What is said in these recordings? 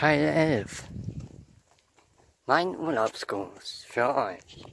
Teil 11. Mein Urlaubsgruß für euch.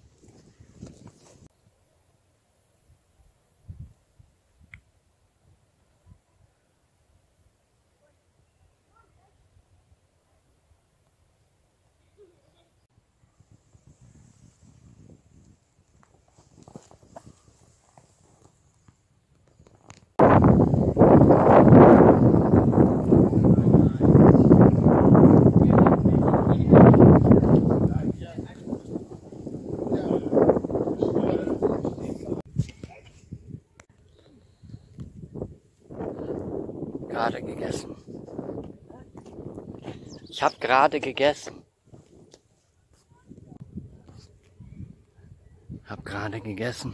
Gerade gegessen. Ich habe gerade gegessen. Hab gerade gegessen.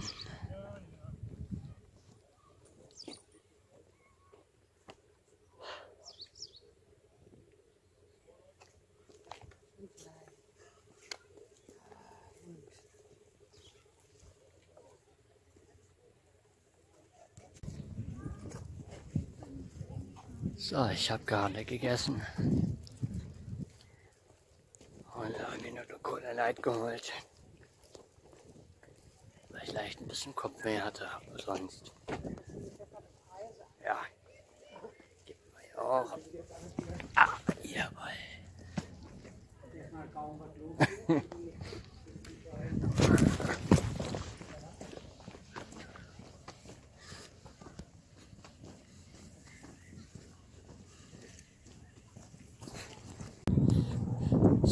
So, ich habe gerade gegessen. Und habe mir nur eine Cola Light geholt. Weil ich leicht ein bisschen Kopfweh hatte, aber sonst. Ja. Gib mir auch. Ah, jawohl.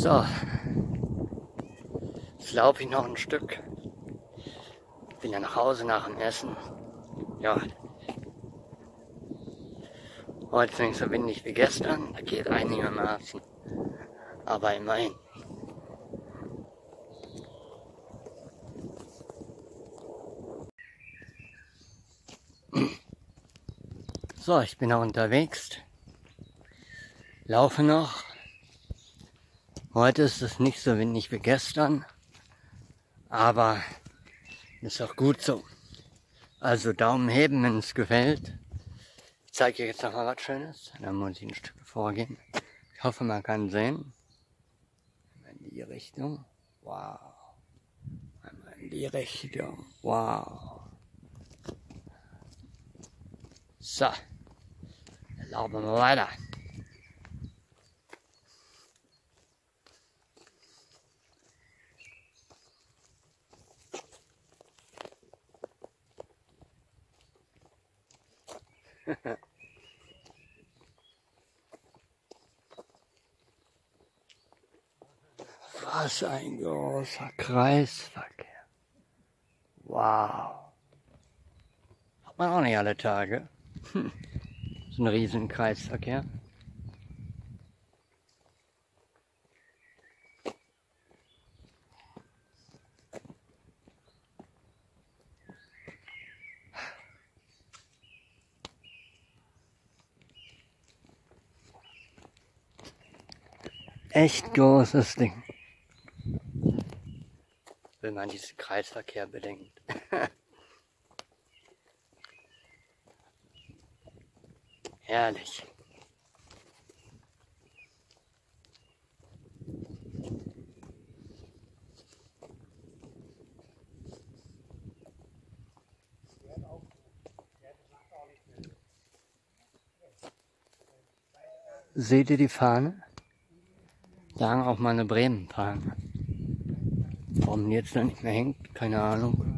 So. Jetzt laufe ich noch ein Stück. Bin ja nach Hause nach dem Essen. Ja. Heute ist nicht so windig wie gestern. Da geht einigermaßen. Aber immerhin. So, ich bin noch unterwegs. Laufe noch. Heute ist es nicht so windig wie gestern, aber ist auch gut so. Also Daumen heben, wenn es gefällt. Ich zeige euch jetzt noch mal was Schönes. Dann muss ich ein Stück vorgehen. Ich hoffe, man kann sehen. Einmal in die Richtung. Wow. Einmal in die Richtung. Wow. So. Laufen wir weiter. Was ein großer Kreisverkehr. Wow. Hat man auch nicht alle Tage. Hm. So ein riesen Kreisverkehr. Echt großes Ding. Wenn man diesen Kreisverkehr bedenkt. Herrlich. Seht ihr die Fahne? Sagen auch mal eine Bremen-Fahne. Warum die jetzt noch nicht mehr hängt, keine Ahnung.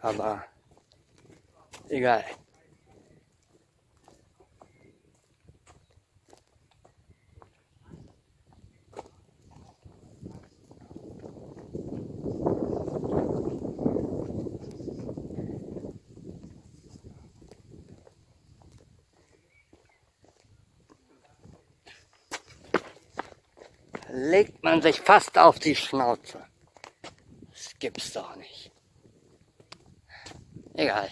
Aber egal. Legt man sich fast auf die Schnauze. Das gibt's doch nicht. Egal.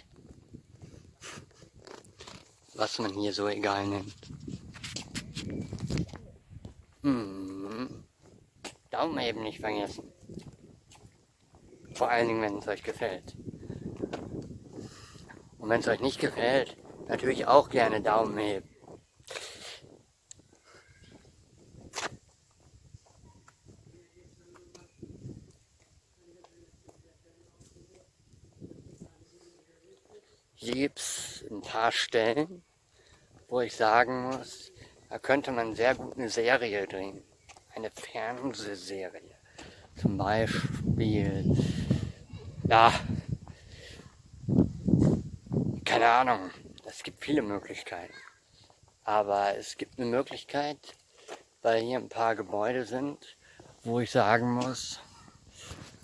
Was man hier so egal nennt. Hm. Daumen eben nicht vergessen. Vor allen Dingen, wenn es euch gefällt. Und wenn es euch nicht gefällt, natürlich auch gerne Daumen heben. Gibt es ein paar Stellen, wo ich sagen muss, da könnte man sehr gut eine Serie drehen. Eine Fernsehserie. Zum Beispiel, ja, keine Ahnung, es gibt viele Möglichkeiten. Aber es gibt eine Möglichkeit, weil hier ein paar Gebäude sind, wo ich sagen muss,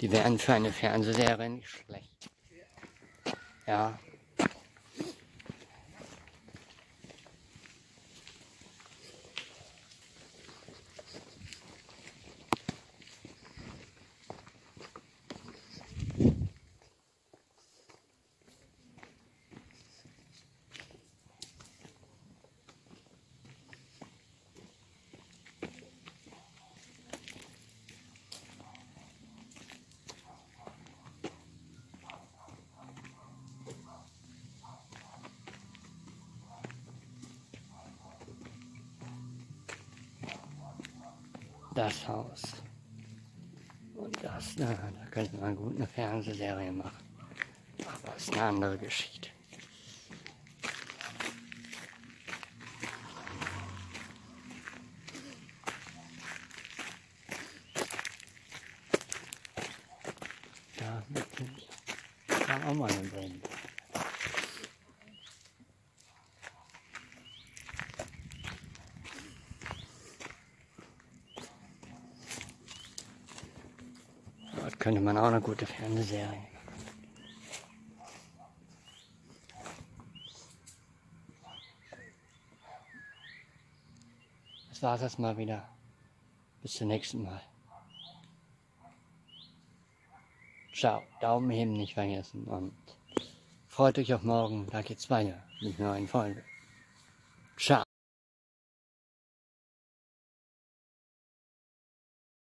die wären für eine Fernsehserie nicht schlecht. Ja. Das Haus. Und das, na, da könnte man gut eine Fernsehserie machen. Aber das ist eine andere Geschichte. Da da auch mal eine Brände. Könnte man auch eine gute Fernsehserie. Das war's erstmal wieder. Bis zum nächsten Mal. Ciao. Daumen heben nicht vergessen und freut euch auf morgen. Da geht's weiter mit neuen Folge. Ciao.